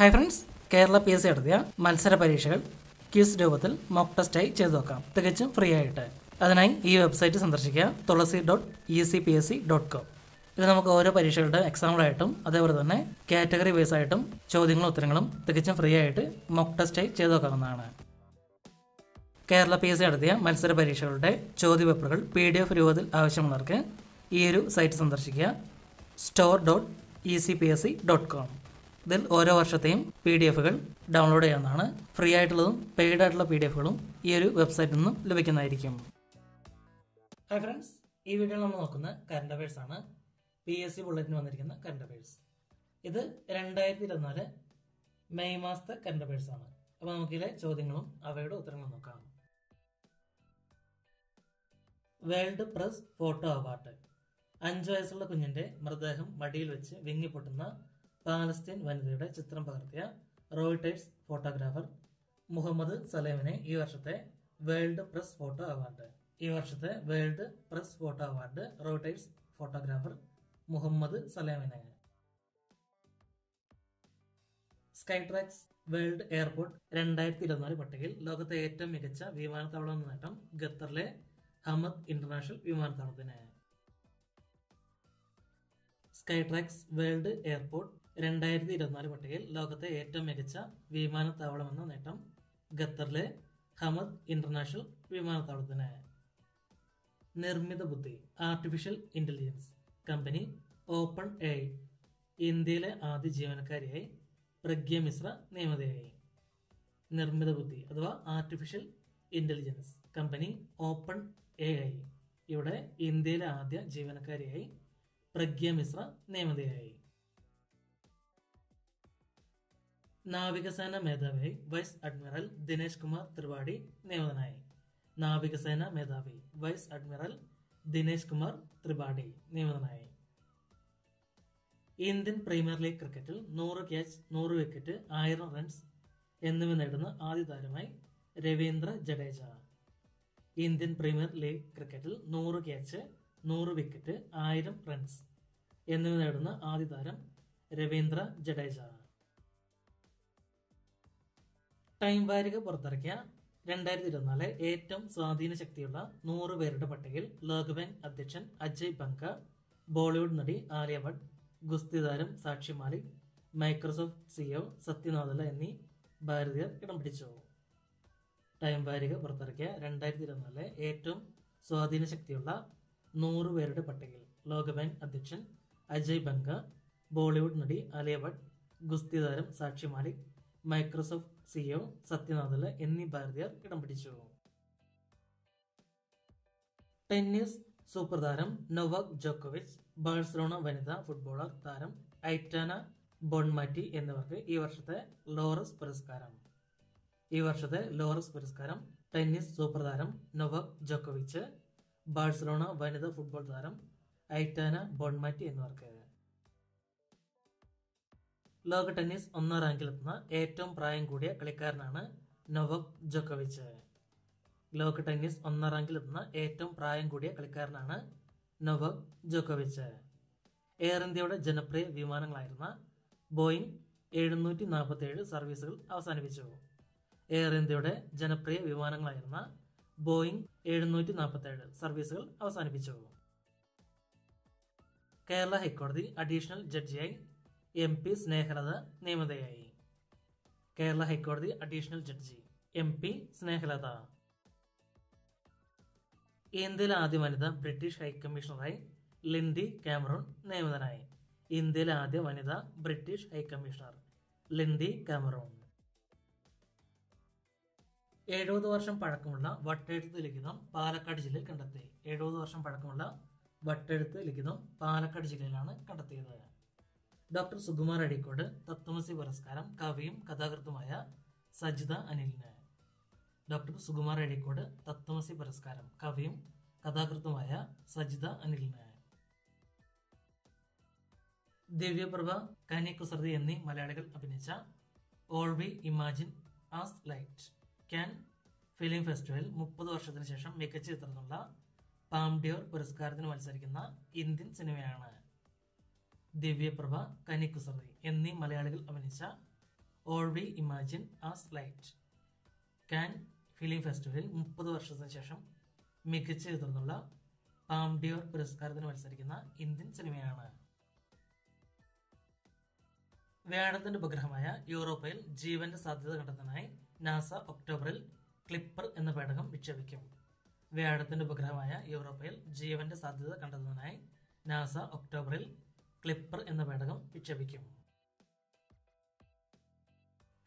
Hi friends Kerala P S C നടത്തിയ മത്സര പരീക്ഷകൾ ക്യൂസ് രൂപത്തിൽ മോക്ക് ടെസ്റ്റായി ചെയ്തു നോക്കാം. തികച്ചും ഫ്രീ ആയിട്ട്. അതിനായി ഈ വെബ്സൈറ്റ് സന്ദർശിക്കുക. Thulasi dot E C P S C dot com ഇത് നമുക്ക് ഓരോ പരീക്ഷകളുടെ എക്സാമ്പിളായിട്ടും അതേപോലെ തന്നെ കാറ്റഗറി ബേസ് ആയിട്ടും ചോദ്യങ്ങളും ഉത്തരങ്ങളും തികച്ചും ഫ്രീ ആയിട്ട് മോക്ക് ടെസ്റ്റായി ചെയ്തു നോക്കാവുന്നതാണ്. കേരള പി എസ് സി നടത്തിയ മത്സര പരീക്ഷകളുടെ ചോദ്യപേപ്പറുകൾ പി ഡി എഫ് രൂപത്തിൽ ആവശ്യമുള്ളവർക്ക് ഈ ഒരു സൈറ്റ് സന്ദർശിക്കുക. Store dot E C P S C dot com ഇതിൽ ഓരോ വർഷത്തെയും പി ഡി എഫുകൾ ഡൗൺലോഡ് ചെയ്യാവുന്നതാണ് ഫ്രീ ആയിട്ടുള്ളതും പെയ്ഡ് ആയിട്ടുള്ള പി ഡി എഫുകളും ഈ ഒരു വെബ്സൈറ്റിൽ നിന്നും ലഭിക്കുന്നതായിരിക്കും. ഹായ് ഫ്രണ്ട്സ് ഈ വീഡിയോ നമ്മൾ നോക്കുന്ന കറണ്ട് അഫയേഴ്സ് ആണ് പി എസ് സി ബുള്ളറ്റിന് വന്നിരിക്കുന്ന കറണ്ട് അഫയേഴ്സ് ഇത് രണ്ടായിരത്തി ഇരുപത്തിനാല് മെയ് മാസത്തെ കറണ്ട് അഫയേഴ്സ് ആണ്. അപ്പോൾ നമുക്കിതിലെ ചോദ്യങ്ങളും അവയുടെ ഉത്തരങ്ങളും നോക്കാം. World press photo award. അഞ്ചു വയസ്സുള്ള കുഞ്ഞിന്റെ മൃതദേഹം മടിയിൽ വെച്ച് വിങ്ങിപ്പൊട്ടുന്ന പാലസ്തീൻ വനിതയുടെ ചിത്രം പകർത്തിയ റോയിട്ടേഴ്സ് ഫോട്ടോഗ്രാഫർ മുഹമ്മദ് സലേമിനെ ഈ വർഷത്തെ വേൾഡ് പ്രസ് ഫോട്ടോ അവാർഡ്. ഈ വർഷത്തെ world press photo award Reuters photographer Mohammed സലേമിനെ. Skytrax world airport രണ്ടായിരത്തി ഇരുപത്തിനാല് പട്ടികയിൽ ലോകത്തെ ഏറ്റവും മികച്ച വിമാനത്താവളം എന്ന നേട്ടം ഖത്തറിലെ ഹമദ് ഇന്റർനാഷണൽ വിമാനത്താവളത്തിന്. സ്കൈട്രാക്സ് വേൾഡ് എയർപോർട്ട് രണ്ടായിരത്തി ഇരുപത്തിനാല് പട്ടികയിൽ ലോകത്തെ ഏറ്റവും മികച്ച വിമാനത്താവളമെന്ന നേട്ടം ഖത്തറിലെ ഹമദ് ഇന്റർനാഷണൽ വിമാനത്താവളത്തിന്. നിർമ്മിത ബുദ്ധി artificial intelligence company open A ഇന്ത്യയിലെ ആദ്യ ജീവനക്കാരിയായി പ്രഗ്യ മിശ്ര നിയമിതയായി. നിർമ്മിത ബുദ്ധി അഥവാ artificial intelligence company open A I ഇവിടെ ഇന്ത്യയിലെ ആദ്യ ജീവനക്കാരിയായി പ്രഗ്യ മിശ്ര നിയമിതയായി. നാവികസേന മേധാവി വൈസ് അഡ്മിറൽ ദിനേശ് കുമാർ ത്രിപാഠി നിയമിതനായി നാവികസേന മേധാവി വൈസ് അഡ്മിറൽ ദിനേശ് കുമാർ ത്രിപാഠി നിയമിതനായി ഇന്ത്യൻ പ്രീമിയർ ലീഗ് ക്രിക്കറ്റിൽ നൂറ് ക്യാച്ച് നൂറ് വിക്കറ്റ് ആയിരം റൺസ് എന്നിവ നേടുന്ന ആദ്യ താരമായി Ravindra Jadeja. Indian premier league ക്രിക്കറ്റിൽ നൂറ് ക്യാച്ച് നൂറ് വിക്കറ്റ് ആയിരം റൺസ് എന്നിവ നേടുന്ന ആദ്യ താരം രവീന്ദ്ര ജഡേജ. ടൈം വാരിക പുറത്തിറക്കിയ രണ്ടായിരത്തി ഇരുപത്തിനാല് ഏറ്റവും സ്വാധീന ശക്തിയുള്ള നൂറ് പേരുടെ പട്ടികയിൽ ലോകബാങ്ക് അധ്യക്ഷൻ അജയ് ബങ്ക ബോളിവുഡ് നടി ആലിയ ഭട്ട് ഗുസ്തി താരം സാക്ഷി മാലിക് മൈക്രോസോഫ്റ്റ് സിഇഒ സത്യനാഥല എന്നീ ഭാരതീയർ ഇടം പിടിച്ചു. ടൈം വാരിക പുറത്തിറക്കിയ രണ്ടായിരത്തി ഇരുപത്തിനാല് ഏറ്റവും സ്വാധീന ശക്തിയുള്ള നൂറ് പേരുടെ പട്ടികയിൽ ലോകബാങ്ക് അധ്യക്ഷൻ അജയ് ബങ്ക ബോളിവുഡ് നടി ആലിയ ഭട്ട് ഗുസ്തി താരം സാക്ഷി മാലിക് മൈക്രോസോഫ്റ്റ് സിഇഒ സത്യനാഥല എന്നീ ഭാരതീയർ ഇടം പിടിച്ചു. ടെന്നീസ് സൂപ്പർ താരം നൊവാക് ജോക്കോവിച്ച് ബാഴ്സലോണ വനിതാ ഫുട്ബോളർ താരം ഐറ്റാന ബോൺമാറ്റി എന്നിവർക്ക് ഈ വർഷത്തെ ലോറസ് പുരസ്കാരം. ഈ വർഷത്തെ ലോറസ് പുരസ്കാരം ടെന്നീസ് സൂപ്പർ താരം നൊവാക് ജോക്കോവിച്ച് ബാഴ്സലോണ വനിതാ ഫുട്ബോൾ താരം ഐറ്റാന ബോൺമാറ്റി എന്നിവർക്ക്. ലോക ടെന്നീസ് ഒന്നാം റാങ്കിൽ റാങ്കിലെത്തുന്ന ഏറ്റവും പ്രായം കൂടിയ കളിക്കാരനാണ് നൊവക് ജോക്കോവിച്ച്. ലോക ടെന്നീസ് ഒന്നാം റാങ്കിൽ റാങ്കിലെത്തുന്ന ഏറ്റവും പ്രായം കൂടിയ കളിക്കാരനാണ് നൊവക് ജോക്കോവിച്ച്. എയർ ഇന്ത്യയുടെ ജനപ്രിയ വിമാനങ്ങളായിരുന്ന ബോയിങ് എഴുന്നൂറ്റി നാൽപ്പത്തി ഏഴ് സർവീസുകൾ അവസാനിപ്പിച്ചു. എയർ ഇന്ത്യയുടെ ജനപ്രിയ വിമാനങ്ങളായിരുന്ന ബോയിങ് എഴുന്നൂറ്റി നാൽപ്പത്തി ഏഴ് സർവീസുകൾ അവസാനിപ്പിച്ചു. കേരള ഹൈക്കോടതി അഡീഷണൽ ജഡ്ജിയായി എം പി സ്നേഹലത നിയമിതയായി. കേരള ഹൈക്കോടതി additional judge M P Snehalatha. ഇന്ത്യയിലെ ആദ്യ വനിത ബ്രിട്ടീഷ് ഹൈക്കമ്മീഷണറായി ലിൻഡി കാമറൂൺ നിയമിതനായി. ഇന്ത്യയിലെ ആദ്യ വനിത British high commissioner Lindy Cameron. എഴുപത് വർഷം പഴക്കമുള്ള വട്ടെഴുത്ത് ലിഖിതം പാലക്കാട് ജില്ലയിൽ കണ്ടെത്തി. എഴുപത് വർഷം പഴക്കമുള്ള വട്ടെഴുത്ത് ലിഖിതം പാലക്കാട് ജില്ലയിലാണ് കണ്ടെത്തിയത്. ഡോക്ടർ സുകുമാർ അഴീക്കോട് തത്വമസി പുരസ്കാരം കവിയും കഥാകൃത്തുമായ സജിത അനിലിന്. ഡോക്ടർ സുകുമാർ അഴീക്കോട് തത്വമസി പുരസ്കാരം കവിയും കഥാകൃത്തുമായ സജിത അനിലിന്. ദിവ്യപ്രഭ കനി കുസൃതി എന്നീ മലയാളികൾ അഭിനയിച്ച all we imagine as light Cannes film festival മുപ്പത് വർഷത്തിന് ശേഷം മികച്ച ചിത്രത്തിനുള്ള പാംഡിയോർ പുരസ്കാരത്തിന് മത്സരിക്കുന്ന ഇന്ത്യൻ സിനിമയാണ്. ദിവ്യപ്രഭ കനിക്കുസറി എന്നീ മലയാളികൾ അഭിനയിച്ച all we imagine as light Cannes film ഫെസ്റ്റിവലിൽ മുപ്പത് വർഷത്തിന് ശേഷം മികച്ച ചിത്രത്തിനുള്ള പാംഡിയോർ പുരസ്കാരത്തിന് മത്സരിക്കുന്ന ഇന്ത്യൻ സിനിമയാണ്. വ്യാഴത്തിന്റെ ഉപഗ്രഹമായ യൂറോപ്പയിൽ ജീവന്റെ സാധ്യത കണ്ടെത്താനായി നാസ ഒക്ടോബറിൽ ക്ലിപ്പർ എന്ന പേടകം വിക്ഷേപിക്കും. വ്യാഴത്തിന്റെ ഉപഗ്രഹമായ യൂറോപ്പയിൽ ജീവന്റെ സാധ്യത കണ്ടെത്തുന്നതിനായി നാസ ഒക്ടോബറിൽ ക്ലിപ്പർ എന്ന പേടകം വിക്ഷേപിക്കും.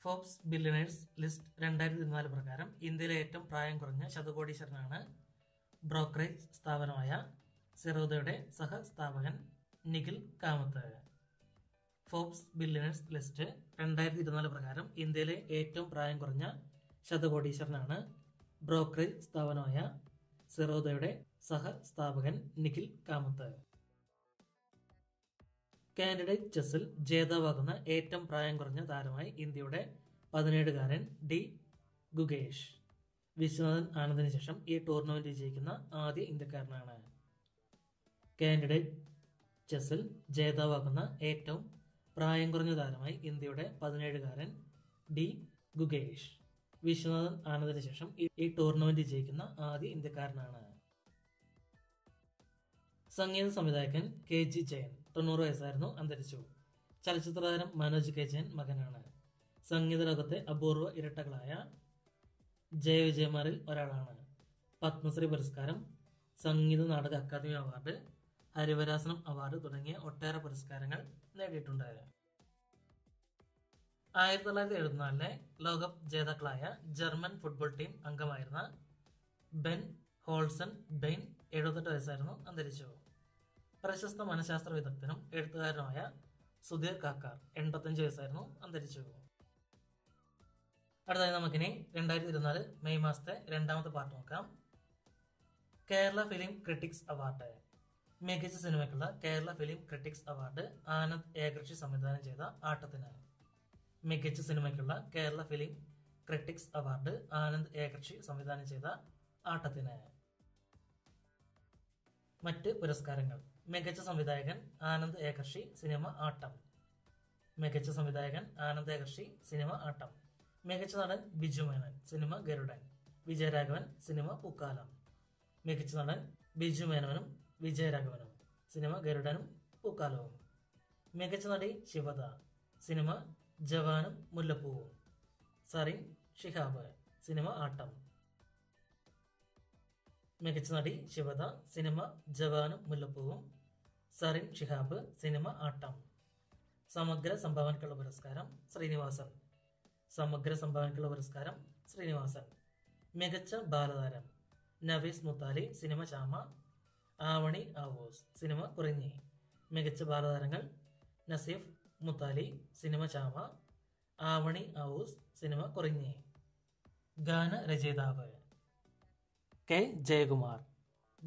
ഫോബ്സ് ബില്യണേഴ്സ് ലിസ്റ്റ് രണ്ടായിരത്തി ഇരുപത്തിനാല് പ്രകാരം ഇന്ത്യയിലെ ഏറ്റവും പ്രായം കുറഞ്ഞ ശതകോടീശ്വരനാണ് ബ്രോക്കറേജ് സ്ഥാപനമായ സിറോദയുടെ സഹസ്ഥാപകൻ Nikhil Kamath. Forbes billionaires list രണ്ടായിരത്തി ഇരുപത്തിനാല് പ്രകാരം ഇന്ത്യയിലെ ഏറ്റവും പ്രായം കുറഞ്ഞ ശതകോടീശ്വരനാണ് ബ്രോക്കറേജ് സ്ഥാപനമായ സിറോദയുടെ സഹസ്ഥാപകൻ നിഖിൽ കാമത്ത്. കാൻഡിഡേറ്റ് ചെസ്സിൽ ജേതാവാകുന്ന ഏറ്റവും പ്രായം കുറഞ്ഞ താരമായി ഇന്ത്യയുടെ പതിനേഴുകാരൻ ഡി ഗുഗേഷ്. വിശ്വനാഥൻ ആനന്ദിന് ശേഷം ഈ ടൂർണമെന്റ് വിജയിക്കുന്ന ആദ്യ ഇന്ത്യക്കാരനാണ്. കാൻഡിഡേറ്റ് ചെസ്സിൽ ജേതാവാകുന്ന ഏറ്റവും പ്രായം കുറഞ്ഞ താരമായി ഇന്ത്യയുടെ പതിനേഴുകാരൻ ഡി ഗുഗേഷ്. വിശ്വനാഥൻ ആനന്ദിന് ശേഷം ഈ ടൂർണമെന്റ് വിജയിക്കുന്ന ആദ്യ ഇന്ത്യക്കാരനാണ്. സംഗീത സംവിധായകൻ കെ ജി ജയൻ. തൊണ്ണൂറ് വയസ്സായിരുന്നു അന്തരിച്ചു. ചലച്ചിത്ര താരം മനോജ് കെ ജയൻ മകനാണ്. സംഗീത ലോകത്തെ അപൂർവ ഇരട്ടകളായ ജയവിജയമാരിൽ ഒരാളാണ്. പത്മശ്രീ പുരസ്കാരം Sangeetha Nataka academy award Harivarasanam award തുടങ്ങിയ ഒട്ടേറെ പുരസ്കാരങ്ങൾ നേടിയിട്ടുണ്ട്. ആയിരത്തി തൊള്ളായിരത്തി എഴുപത്തിനാലിലെ ലോകകപ്പ് ജേതാക്കളായ ജർമ്മൻ ഫുട്ബോൾ ടീം അംഗമായിരുന്ന ബെൻ ഹോൾസൺ ബെയിൻ എഴുപത്തെട്ട് വയസ്സായിരുന്നു അന്തരിച്ചു. പ്രശസ്ത മനഃശാസ്ത്ര വിദഗ്ധനും എഴുത്തുകാരനുമായ സുധീർ കാക്കാർ എൺപത്തഞ്ച് വയസ്സായിരുന്നു അന്തരിച്ചു. അടുത്തതായി നമുക്കിനി രണ്ടായിരത്തി ഇരുപത്തിനാല് മെയ് മാസത്തെ രണ്ടാമത്തെ പാർട്ട് നോക്കാം. Kerala film critics award. മികച്ച സിനിമയ്ക്കുള്ള Kerala film critics award Anand Ekarshi സംവിധാനം ചെയ്ത ആട്ടത്തിന്. മികച്ച സിനിമയ്ക്കുള്ള Kerala film critics award Anand Ekarshi സംവിധാനം ചെയ്ത ആട്ടത്തിന്. മറ്റ് പുരസ്കാരങ്ങൾ. മികച്ച സംവിധായകൻ ആനന്ദ് ഏകർഷി സിനിമ ആട്ടം. മികച്ച സംവിധായകൻ ആനന്ദ് ഏകർഷി സിനിമ ആട്ടം. മികച്ച നടൻ ബിജു മേനൻ സിനിമ ഗരുഡൻ. വിജയരാഘവൻ സിനിമ പൂക്കാലം. മികച്ച നടൻ ബിജു മേനോനും വിജയരാഘവനും. സിനിമ ഗരുഡനും പൂക്കാലവും. മികച്ച നടി ശിവദ. സിനിമ ജവാനും മുല്ലപ്പൂവും. സറിൻ ഷിഹാബ് സിനിമ ആട്ടം. മികച്ച നടി ശിവദ. സിനിമ ജവാനും മുല്ലപ്പൂവും. സറിൻ ഷിഹാബ് സിനിമ ആട്ടം. സമഗ്ര സംഭാവനയ്ക്കുള്ള പുരസ്കാരം ശ്രീനിവാസൻ. സമഗ്ര സംഭാവനയ്ക്കുള്ള പുരസ്കാരം ശ്രീനിവാസൻ. മികച്ച ബാലതാരം നവീസ് മുത്താലി സിനിമ ചാമ ആവണി ആവോസ് സിനിമ കുറഞ്ഞി. മികച്ച ബാലതാരങ്ങൾ നസീഫ് മുത്താലി സിനിമ ചാമ ആവണി ആവൂസ് സിനിമ കുറിഞ്ഞി. ഗാനരചയിതാവ് കെ ജയകുമാർ.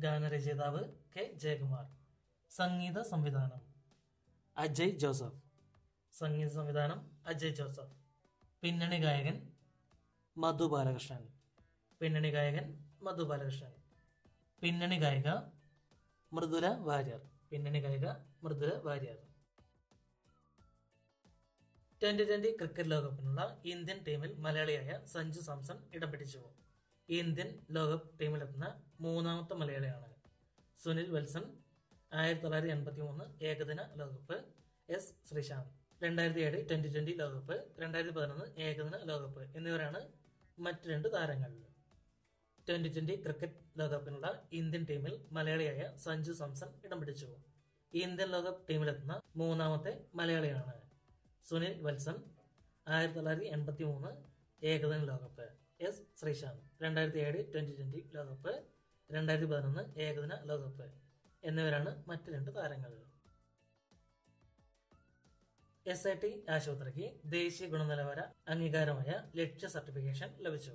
ഗാനരചയിതാവ് കെ ജയകുമാർ. സംഗീത സംവിധാനം. അജയ് ജോസഫ്. സംഗീത സംവിധാനം അജയ് ജോസഫ്. പിന്നണി ഗായകൻ മധു ബാലകൃഷ്ണൻ. പിന്നണി ഗായകൻ മധു ബാലകൃഷ്ണൻ. പിന്നണി ഗായിക മൃദുല വാര്യർ. പിന്നണി ഗായിക Mridula Warrier. Twenty twenty cricket ലോകകപ്പിനുള്ള Indian ടീമിൽ മലയാളിയായ സഞ്ജു സാംസൺ ഇടം പിടിച്ചു. ഇന്ത്യൻ ലോകകപ്പ് ടീമിലെത്തുന്ന മൂന്നാമത്തെ മലയാളിയാണ് സുനിൽ വത്സൻ ആയിരത്തി തൊള്ളായിരത്തി എൺപത്തി മൂന്ന് ഏകദിന ലോകകപ്പ് എസ് ശ്രീശാന്ത്. രണ്ടായിരത്തി ഏഴ് ട്വന്റി ട്വന്റി ലോകകപ്പ് രണ്ടായിരത്തി പതിനൊന്ന് ഏകദിന ലോകകപ്പ് എന്നിവരാണ് മറ്റു രണ്ട് താരങ്ങൾ. ട്വന്റി ട്വന്റി ക്രിക്കറ്റ് ലോകകപ്പിനുള്ള ഇന്ത്യൻ ടീമിൽ മലയാളിയായ സഞ്ജു സാംസൺ ഇടം പിടിച്ചു. ഇന്ത്യൻ ലോകകപ്പ് ടീമിലെത്തുന്ന മൂന്നാമത്തെ മലയാളിയാണ് സുനിൽ വത്സൻ ആയിരത്തി തൊള്ളായിരത്തി എൺപത്തി മൂന്ന് ഏകദിന ലോകകപ്പ് എസ് ശ്രീശാന്ത്. രണ്ടായിരത്തി ഏഴ് ട്വന്റി ട്വന്റി ലോകകപ്പ് രണ്ടായിരത്തി പതിനൊന്ന് ഏകദിന ലോകകപ്പ്. എന്നിവരാണ് മറ്റ് രണ്ട് താരങ്ങൾ. എസ് ഐ ടി ആശുപത്രിക്ക് ദേശീയ ഗുണനിലവാര അംഗീകാരമായ ലക്ഷ്യ സർട്ടിഫിക്കേഷൻ ലഭിച്ചു.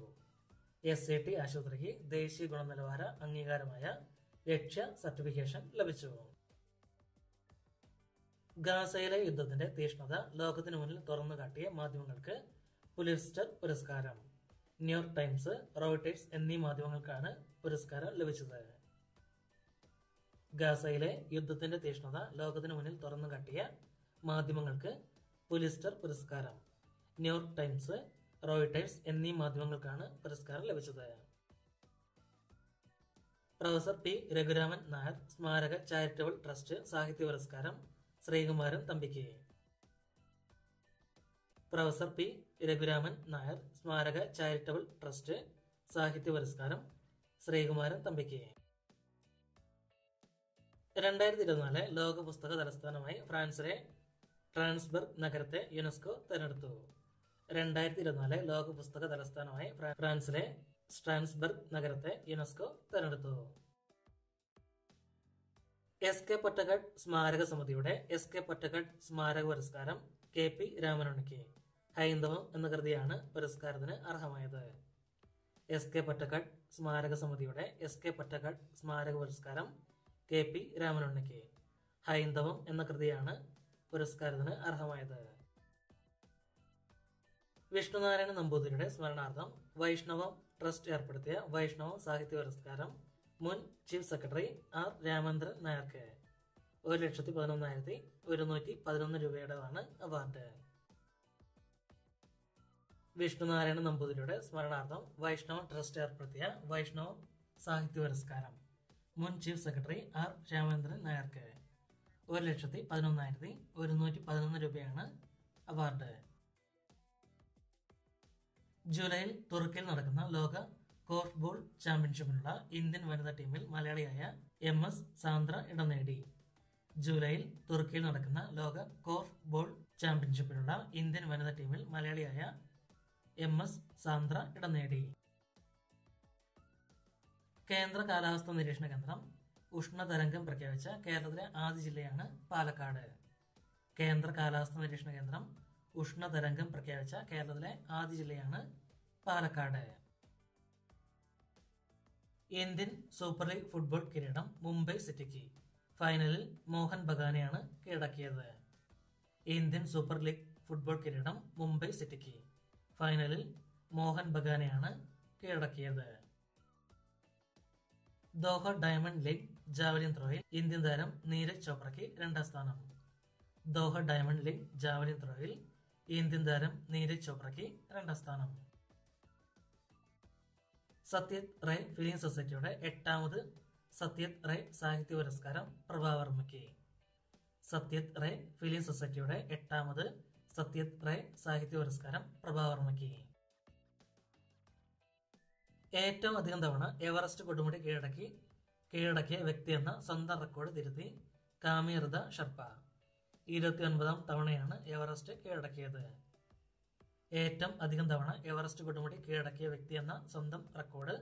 എസ് ഐ ടി ആശുപത്രിക്ക് ദേശീയ ഗുണനിലവാര അംഗീകാരമായ ലക്ഷ്യ സർട്ടിഫിക്കേഷൻ ലഭിച്ചു. ഗാസയിലെ യുദ്ധത്തിന്റെ തീഷ്ണത ലോകത്തിനു മുന്നിൽ തുറന്നു കാട്ടിയ മാധ്യമങ്ങൾക്ക് പുലിസ്റ്റർ പുരസ്കാരം. ന്യൂയോർക്ക് ടൈംസ് റോയിട്ടേഴ്സ് എന്നീ മാധ്യമങ്ങൾക്കാണ് പുരസ്കാരം ലഭിച്ചത്. ഗാസയിലെ യുദ്ധത്തിന്റെ തീഷ്ണത ലോകത്തിന് മുന്നിൽ തുറന്നു കാട്ടിയ മാധ്യമങ്ങൾക്ക് പുലിസ്റ്റർ പുരസ്കാരം. ന്യൂയോർക്ക് ടൈംസ് റോയിട്ടേഴ്സ് എന്നീ മാധ്യമങ്ങൾക്കാണ് പുരസ്കാരം ലഭിച്ചത്. പ്രൊഫസർ പി രഘുരാമൻ നായർ സ്മാരക ചാരിറ്റബിൾ ട്രസ്റ്റ് സാഹിത്യ പുരസ്കാരം ശ്രീകുമാരൻ തമ്പിക്ക്. പ്രൊഫസർ പി രഘുരാമൻ നായർ സ്മാരക ചാരിറ്റബിൾ ട്രസ്റ്റ് സാഹിത്യ പുരസ്കാരം ശ്രീകുമാരൻ തമ്പിക്ക്. രണ്ടായിരത്തി ഇരുപത്തിനാല് ലോക പുസ്തക തലസ്ഥാനമായി ഫ്രാൻസിലെ ട്രാൻസ്ബർഗ് നഗരത്തെ യുനെസ്കോ തെരഞ്ഞെടുത്തു. രണ്ടായിരത്തി ഇരുപത്തിനാല് ലോക പുസ്തക തലസ്ഥാനമായി ഫ്രാൻസിലെ സ്ട്രാൻസ്ബർഗ് നഗരത്തെ യുനെസ്കോ തെരഞ്ഞെടുത്തു. എസ് കെ പൊറ്റഗഡ് സ്മാരക സമിതിയുടെ എസ് കെ പൊറ്റഗഡ് സ്മാരക പുരസ്കാരം കെ പി രാമനുണ്ണിക്ക്. ഹൈന്ദവം എന്ന കൃതിയാണ് പുരസ്കാരത്തിന് അർഹമായത്. എസ് കെ പൊറ്റഗഡ് സ്മാരക സമിതിയുടെ എസ് കെ പൊറ്റഗഡ് സ്മാരക പുരസ്കാരം കെ പി രാമനുണ്ണിക്ക് ഹൈന്ദവം എന്ന കൃതിയാണ് പുരസ്കാരത്തിന് അർഹമായത്. വിഷ്ണുനാരായണ നമ്പൂതിരിയുടെ സ്മരണാർത്ഥം വൈഷ്ണവം ട്രസ്റ്റ് ഏർപ്പെടുത്തിയ വൈഷ്ണവ സാഹിത്യ പുരസ്കാരം മുൻ ചീഫ് സെക്രട്ടറി ആർ രാമേന്ദ്രൻ നായർക്ക്. ഒരു ലക്ഷത്തി പതിനൊന്നായിരത്തി ഒരുന്നൂറ്റി പതിനൊന്ന് രൂപയുടേതാണ് അവാർഡ്. വിഷ്ണുനാരായണ നമ്പൂതിരിയുടെ സ്മരണാർത്ഥം വൈഷ്ണവ ട്രസ്റ്റ് ഏർപ്പെടുത്തിയ വൈഷ്ണവ സാഹിത്യ പുരസ്കാരം മുൻ ചീഫ് സെക്രട്ടറി ആർ രാമചന്ദ്രൻ നായർക്ക് ഒരു ലക്ഷത്തി പതിനൊന്നായിരത്തി ഒരുന്നൂറ്റി പതിനൊന്ന് രൂപയാണ് അവാർഡ്. ജൂലൈയിൽ തുർക്കിയിൽ നടക്കുന്ന ലോക കോർഫ്ബോൾ ചാമ്പ്യൻഷിപ്പിനുള്ള ഇന്ത്യൻ വനിതാ ടീമിൽ മലയാളിയായ എം എസ് സാന്ദ്ര ഇടം നേടി. ജൂലൈയിൽ തുർക്കിയിൽ നടക്കുന്ന ലോക കോർഫ് ബോൾ ചാമ്പ്യൻഷിപ്പിനുള്ള ഇന്ത്യൻ വനിതാ ടീമിൽ മലയാളിയായ എം എസ് സാന്ദ്ര ഇടം നേടി. കേന്ദ്ര കാലാവസ്ഥാ നിരീക്ഷണ കേന്ദ്രം ഉഷ്ണതരംഗം പ്രഖ്യാപിച്ച കേരളത്തിലെ ആദ്യ ജില്ലയാണ് പാലക്കാട്. കേന്ദ്ര കാലാവസ്ഥാ നിരീക്ഷണ കേന്ദ്രം ഉഷ്ണതരംഗം പ്രഖ്യാപിച്ച കേരളത്തിലെ ആദ്യ ജില്ലയാണ് Palakkad. Indian super league football കിരീടം മുംബൈ സിറ്റിക്ക് ഫൈനലിൽ മോഹൻ ബഗാനെയാണ് കീഴടക്കിയത്. ഇന്ത്യൻ സൂപ്പർ ലീഗ് ഫുട്ബോൾ കിരീടം മുംബൈ സിറ്റിക്ക് ഫൈനലിൽ മോഹൻ ബഗാനെയാണ് കീഴടക്കിയത്. ദോഹ ഡയമണ്ട് ലീഗ് ജാവലിൻ ത്രോയിൽ ഇന്ത്യൻ താരം നീരജ് ചോപ്രയ്ക്ക് രണ്ടാം സ്ഥാനം. ദോഹ ഡയമണ്ട് ലീഗ് ജാവലിൻ ത്രോയിൽ ഇന്ത്യൻ താരം നീരജ് ചോപ്രയ്ക്ക് രണ്ടാം സ്ഥാനം. സത്യത് റേ ഫിലിം സൊസൈറ്റിയുടെ എട്ടാമത് സത്യത് റേ സാഹിത്യ പുരസ്കാരം പ്രഭാവർമ്മയ്ക്ക് സത്യത് റേ ഫിലിം സൊസൈറ്റിയുടെ എട്ടാമത് സത്യത് റേ സാഹിത്യ പുരസ്കാരം പ്രഭാവർമ്മയ്ക്ക് ഏറ്റവും അധികം തവണ എവറസ്റ്റ് കൊടുമുടി കീഴടക്കി കീഴടക്കിയ വ്യക്തി എന്ന സ്വന്തം റെക്കോർഡ് തിരുത്തി കാമീർദ ഷർപ്പ. ഇരുപത്തി ഒൻപതാം തവണയാണ് എവറസ്റ്റ് കീഴടക്കിയത്. ഏറ്റവും അധികം തവണ എവറസ്റ്റ് കൊടുമുടി കീഴടക്കിയ വ്യക്തി എന്ന സ്വന്തം റെക്കോർഡ്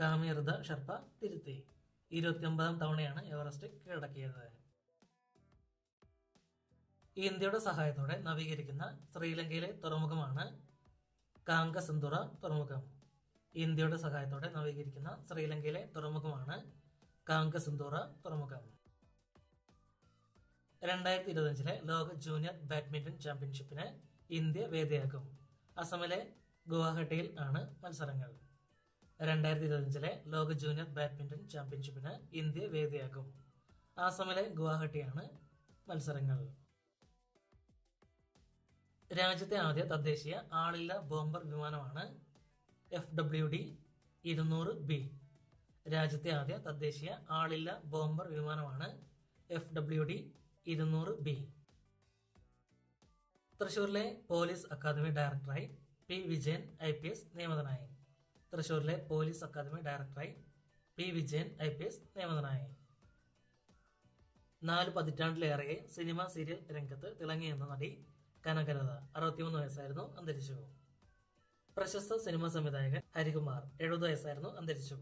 കാമീർദ ഷർപ്പ തിരുത്തി. ഇരുപത്തിയൊമ്പതാം തവണയാണ് എവറസ്റ്റ് കീഴടക്കിയത്. ഇന്ത്യയുടെ സഹായത്തോടെ നവീകരിക്കുന്ന ശ്രീലങ്കയിലെ തുറമുഖമാണ് കാങ്കസന്തുറ തുറമുഖം. ഇന്ത്യയുടെ സഹായത്തോടെ നവീകരിക്കുന്ന ശ്രീലങ്കയിലെ തുറമുഖമാണ് കാങ്കസന്തുറ തുറമുഖം. രണ്ടായിരത്തി ഇരുപത്തിയഞ്ചിലെ ലോക ജൂനിയർ ബാഡ്മിന്റൺ ചാമ്പ്യൻഷിപ്പിന് ഇന്ത്യ വേദിയാക്കും അസമിലെ ഗുവാഹട്ടിയിൽ ആണ് മത്സരങ്ങൾ. രണ്ടായിരത്തി ഇരുപത്തിയഞ്ചിലെ ലോക ജൂനിയർ ബാഡ്മിന്റൺ ചാമ്പ്യൻഷിപ്പിന് ഇന്ത്യ വേദിയാക്കും അസമിലെ ഗുവാഹട്ടിയാണ് മത്സരങ്ങൾ. രാജ്യത്തെ ആദ്യ തദ്ദേശീയ ആളില്ല ബോംബർ വിമാനമാണ് എഫ് ഡബ്ല്യു ഡി ഇരുന്നൂറ് ബി രാജ്യത്തെ ആദ്യ തദ്ദേശീയ ആളില്ല ബോംബർ വിമാനമാണ് എഫ് ഡബ്ല്യു ഡി ഇരുന്നൂറ് ബി തൃശൂരിലെ പോലീസ് അക്കാദമി ഡയറക്ടറായി P Vijayan I P S നിയമിതനായി. തൃശൂരിലെ പോലീസ് അക്കാദമി ഡയറക്ടറായി P Vijayan I P S നിയമിതനായി. നാല് പതിറ്റാണ്ടിലേറെ സിനിമ സീരിയൽ രംഗത്ത് തിളങ്ങിയെന്ന നടി കനകരത അറുപത്തിമൂന്ന് വയസ്സായിരുന്നു അന്തരിച്ചു. പ്രശസ്ത സിനിമാ സംവിധായകൻ ഹരികുമാർ എഴുപത് വയസ്സായിരുന്നു അന്തരിച്ചു.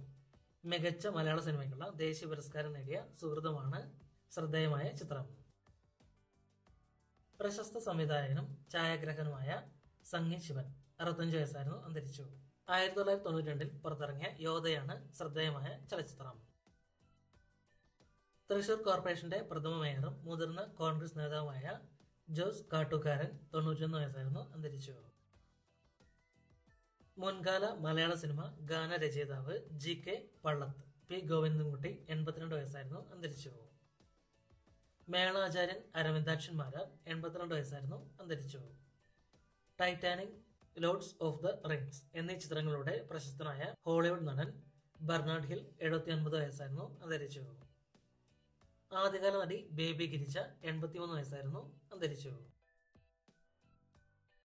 മികച്ച മലയാള സിനിമയ്ക്കുള്ള ദേശീയ പുരസ്കാരം നേടിയ സുഹൃതമാണ് ശ്രദ്ധേയമായ ചിത്രം. പ്രശസ്ത സംവിധായകനും ഛായാഗ്രഹനുമായ സംഗീ ശിവൻ അറുപത്തഞ്ച് വയസ്സായിരുന്നു അന്തരിച്ചു. ആയിരത്തി തൊള്ളായിരത്തി തൊണ്ണൂറ്റി രണ്ടിൽ പുറത്തിറങ്ങിയ യോധയാണ് ശ്രദ്ധേയമായ ചലച്ചിത്രം. തൃശൂർ കോർപ്പറേഷന്റെ പ്രഥമ മേയറും മുതിർന്ന കോൺഗ്രസ് നേതാവുമായ ജോസ് കാട്ടുകാരൻ തൊണ്ണൂറ്റൊന്ന് വയസ്സായിരുന്നു അന്തരിച്ചു. മുൻകാല മലയാള സിനിമ ഗാനരചയിതാവ് G K Pallath. P Govindankutty എൺപത്തിരണ്ട് വയസ്സായിരുന്നു അന്തരിച്ചു. മേളാചാര്യൻ അരവിന്ദാക്ഷൻ മാരാർ എൺപത്തിരണ്ട് വയസ്സായിരുന്നു അന്തരിച്ചു. Titanic lords of the rings എന്നീ ചിത്രങ്ങളുടെ പ്രശസ്തനായ ഹോളിവുഡ് നടൻ ബെർണാഡ് ഹിൽ എഴുപത്തി ഒൻപത് വയസ്സായിരുന്നു അന്തരിച്ചു. ആദ്യകാല നടി ബേബി ഗിരിജ എൺപത്തിമൂന്ന് വയസ്സായിരുന്നു അന്തരിച്ചു.